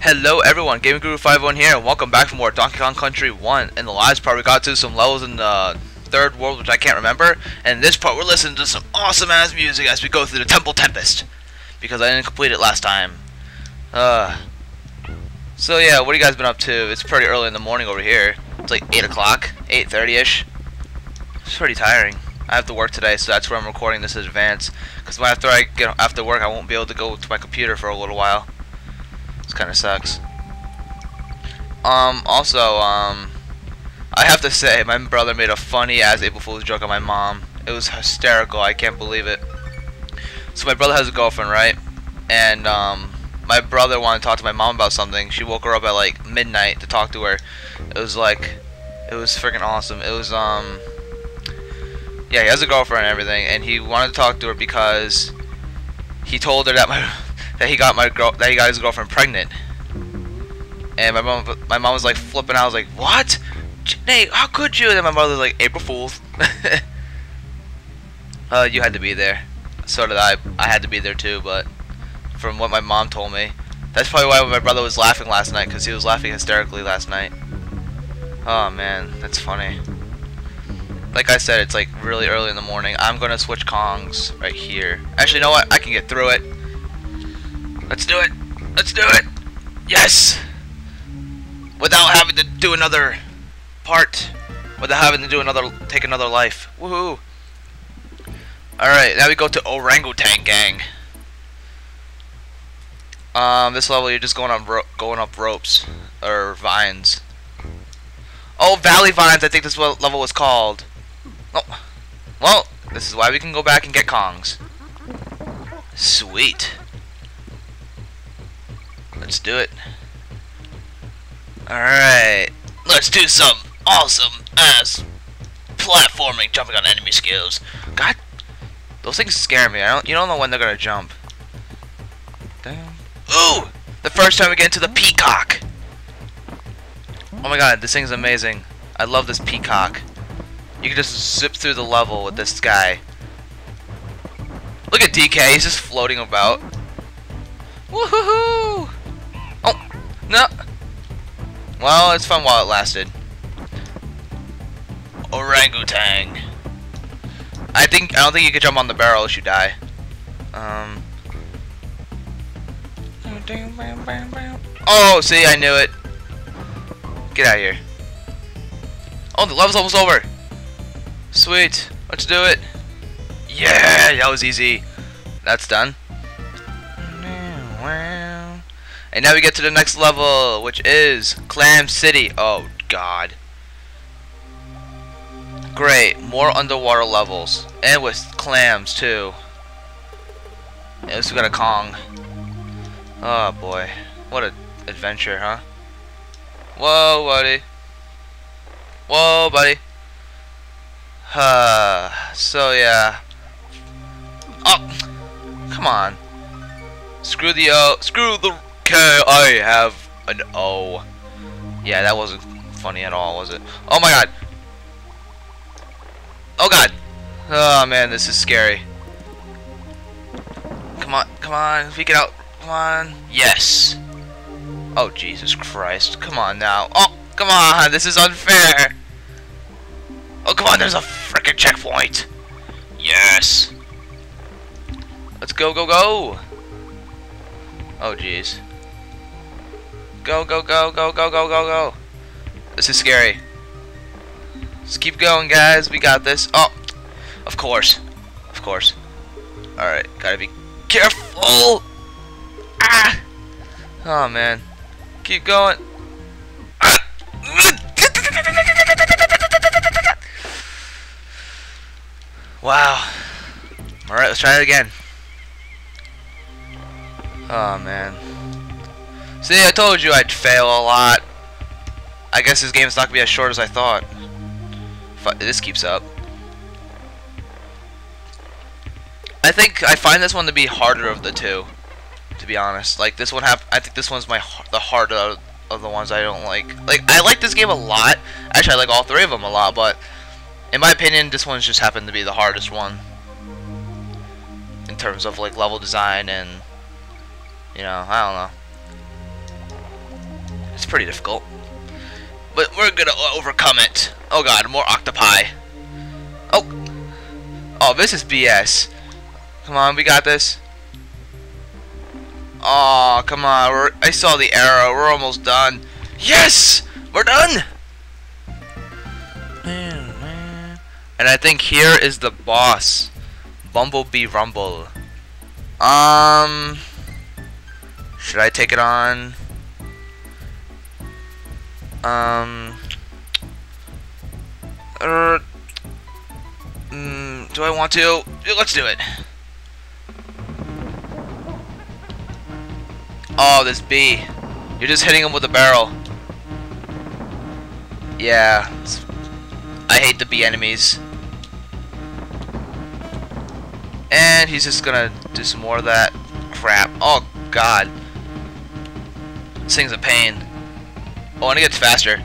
Hello everyone, Gaming Guru 51 here, and welcome back for more Donkey Kong Country 1. In the last part we got to some levels in the third world which I can't remember, and in this part we're listening to some awesome ass music as we go through the Temple Tempest. Because I didn't complete it last time. Uh, so yeah, what have you guys been up to? It's pretty early in the morning over here. It's like 8 o'clock, 8.30ish. It's pretty tiring. I have to work today, so that's where I'm recording this in advance. Because after I get after work, I won't be able to go to my computer for a little while. This kind of sucks. Um, also, um, I have to say, my brother made a funny as April Fool's joke on my mom. It was hysterical. I can't believe it. So my brother has a girlfriend, right? And um, my brother wanted to talk to my mom about something. She woke her up at like midnight to talk to her. It was like, it was freaking awesome. It was um, yeah, he has a girlfriend and everything, and he wanted to talk to her because he told her that my that he got my girl that he got his girlfriend pregnant. And my mom my mom was like flipping out. I was like, "What? Nate, how could you?" And then my mother was like, "April Fools." uh, you had to be there. So did I. I had to be there too, but from what my mom told me, that's probably why my brother was laughing last night because he was laughing hysterically last night. Oh man, that's funny. Like I said, it's like really early in the morning. I'm gonna switch Kongs right here. Actually, you know what? I can get through it. Let's do it. Let's do it. Yes. Without having to do another part. Without having to do another, take another life. Woohoo. Alright, now we go to Orangutan Gang. Um, this level you're just going up going up ropes or vines. Oh, Valley Vines, I think this level was called. Oh, well, this is why we can go back and get Kongs. Sweet. Let's do it. Alright. Let's do some awesome ass platforming jumping on enemy skills. God, those things scare me. I don't. You don't know when they're gonna jump. Damn. Ooh! The first time we get into the peacock. Oh my god, this thing's amazing. I love this peacock. You can just zip through the level with this guy. Look at DK, he's just floating about. Woohoo! No! Well, it's fun while it lasted. Orangutan. I think I don't think you can jump on the barrel if you die. Um. Oh, see, I knew it. Get out of here. Oh, the level's almost over. Sweet. Let's do it. Yeah, that was easy. That's done. And now we get to the next level, which is Clam City. Oh, God. Great. More underwater levels. And with clams, too. And we got a Kong. Oh, boy. What an adventure, huh? Whoa, buddy. Whoa, buddy. Uh, so yeah. Oh, come on. Screw the O. Screw the K. I have an O. Yeah, that wasn't funny at all, was it? Oh my god. Oh god. Oh man, this is scary. Come on, come on, we get out. Come on. Yes. Oh Jesus Christ. Come on now. Oh, come on. This is unfair. Oh, come on, there's a freaking checkpoint. Yes. Let's go, go, go. Oh, jeez. Go, go, go, go, go, go, go, go. This is scary. Just keep going, guys. We got this. Oh, of course. Of course. Alright, gotta be careful. Ah! Oh, man. Keep going. Wow. Alright, let's try it again. Oh, man. See, I told you I'd fail a lot. I guess this game's not to be as short as I thought. If this keeps up. I think I find this one to be harder of the two. To be honest. Like, this one have... I think this one's my the harder of, of the ones I don't like. Like, I like this game a lot. Actually, I like all three of them a lot, but in my opinion, this one's just happened to be the hardest one in terms of like level design and you know, I don't know. Pretty difficult. But we're gonna overcome it. Oh god, more octopi. Oh. Oh, this is BS. Come on, we got this. Oh, come on. We're, I saw the arrow. We're almost done. Yes! We're done! And I think here is the boss. Bumble B Rumble. Um... Should I take it on? Um... Uh, mm, do I want to? Let's do it. Oh, this bee. You're just hitting him with a barrel. Yeah. I hate the bee enemies. And he's just gonna do some more of that crap. Oh, God. This thing's a pain. Oh, and it gets faster.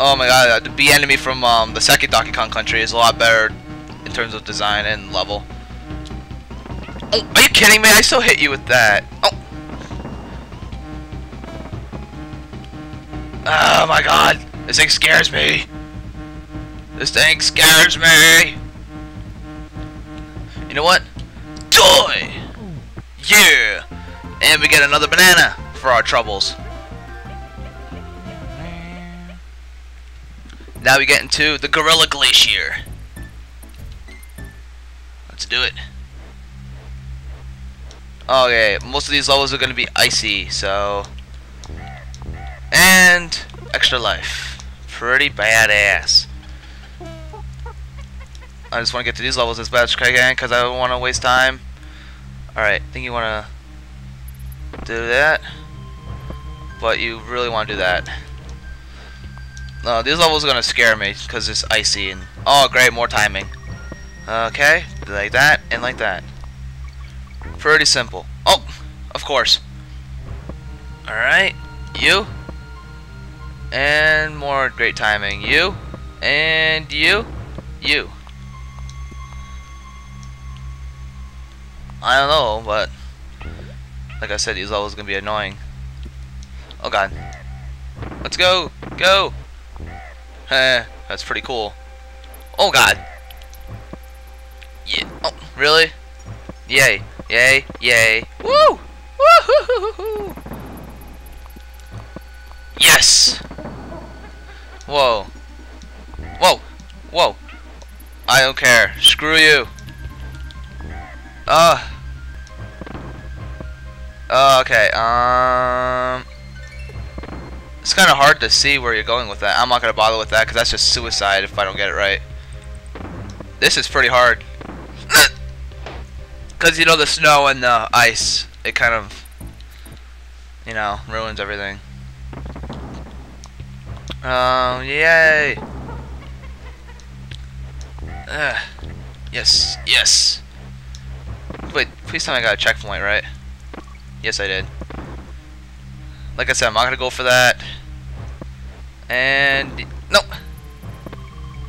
Oh my god, the B enemy from um, the second Donkey Kong Country is a lot better in terms of design and level. Oh, are you kidding me? I still hit you with that. Oh. Oh my god. This thing scares me. This thing scares me. You know what? Joy! Yeah! And we get another banana for our troubles. Now we get into the Gorilla Glacier. Let's do it. Okay, most of these levels are going to be icy, so... And... Extra life. Pretty badass. I just want to get to these levels as bad as I can because I don't want to waste time. Alright, I think you want to do that. But you really want to do that. No, these levels are going to scare me because it's icy and... Oh, great, more timing. Okay, like that and like that. Pretty simple. Oh, of course. Alright, you. And more great timing. You. And you. You. I don't know, but like I said, these levels are gonna be annoying. Oh god. Let's go! Go! Heh, that's pretty cool. Oh god! Yeah. Oh, really? Yay. Yay. Yay. Woo! Woo! Yes! Whoa. Whoa! Whoa! I don't care. Screw you. Uh okay, um... It's kind of hard to see where you're going with that. I'm not going to bother with that because that's just suicide if I don't get it right. This is pretty hard. Because, you know, the snow and the ice, it kind of, you know, ruins everything. Oh, yay! Uh, yes, yes. Wait, please tell me I got a checkpoint, right? Yes, I did. Like I said, I'm not gonna go for that. And no.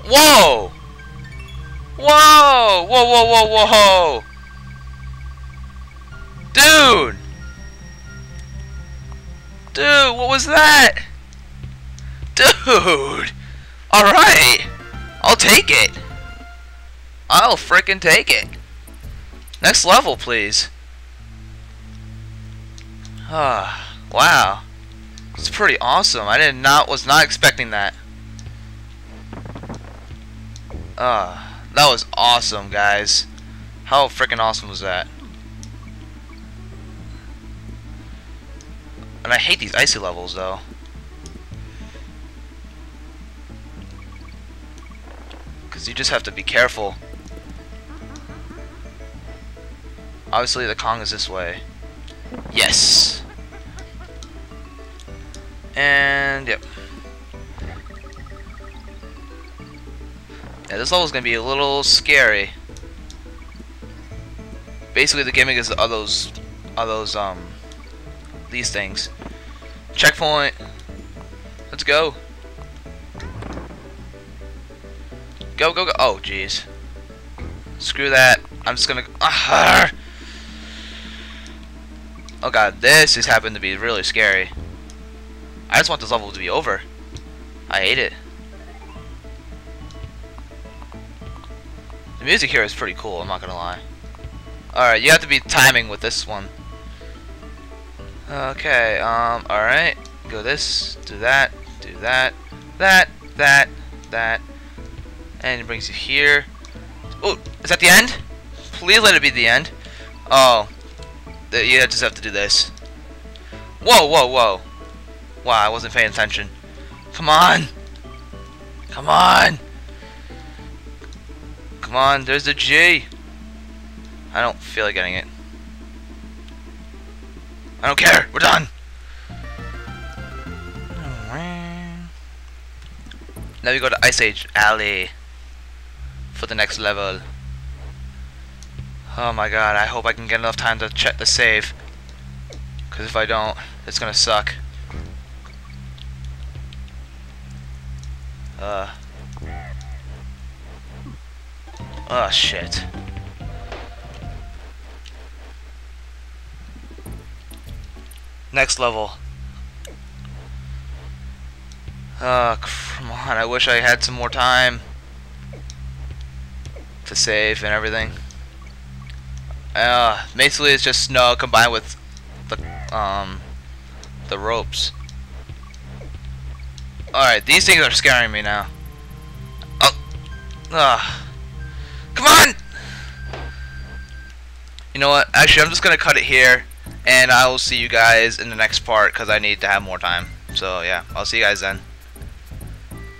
Whoa! Whoa! Whoa! Whoa! Whoa! Whoa! Dude! Dude, what was that? Dude! Alright! I'll take it! I'll frickin' take it! Next level, please. Ah, wow. It's pretty awesome. I did not was not expecting that. Uh, that was awesome, guys. How freaking awesome was that? And I hate these icy levels, though. Because you just have to be careful. Obviously the Kong is this way. Yes! And, yep. Yeah, this level is going to be a little scary. Basically the gimmick is are those, are those, um, these things. Checkpoint! Let's go! Go, go, go! Oh, jeez. Screw that. I'm just gonna... Uh, Oh god, this is happened to be really scary. I just want this level to be over. I hate it. The music here is pretty cool, I'm not gonna lie. Alright, you have to be timing with this one. Okay, um, alright. Go this, do that, do that, that, that, that. And it brings you here. Oh, is that the end? Please let it be the end. Oh, you just have to do this. Whoa, whoa, whoa. Wow, I wasn't paying attention. Come on. Come on. Come on, there's the G. I don't feel like getting it. I don't care. We're done. Now we go to Ice Age Alley for the next level. Oh my god, I hope I can get enough time to check the save. Because if I don't, it's gonna suck. Uh. Oh shit. Next level. Oh, come on. I wish I had some more time to save and everything. Uh, basically it's just snow combined with the, um, the ropes. Alright, these things are scaring me now. Oh. Ugh. Come on! You know what? Actually, I'm just going to cut it here. And I will see you guys in the next part because I need to have more time. So, yeah. I'll see you guys then.